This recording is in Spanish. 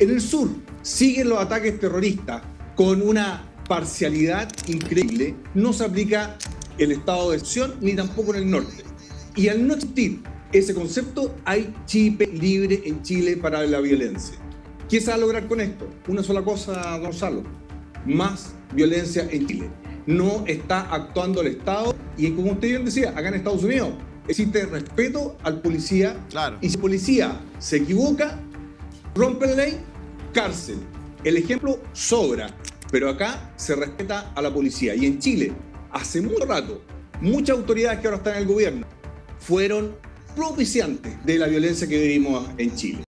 En el sur siguen los ataques terroristas con una parcialidad increíble. No se aplica el estado de excepción ni tampoco en el norte. Y al no existir ese concepto, hay chip libre en Chile para la violencia. ¿Qué se va a lograr con esto? Una sola cosa, Gonzalo. Más violencia en Chile. No está actuando el Estado y como usted bien decía, acá en Estados Unidos existe respeto al policía. Claro. Y si el policía se equivoca, rompe la ley, cárcel. El ejemplo sobra, pero acá se respeta a la policía. Y en Chile, hace mucho rato, muchas autoridades que ahora están en el gobierno fueron propiciantes de la violencia que vivimos en Chile.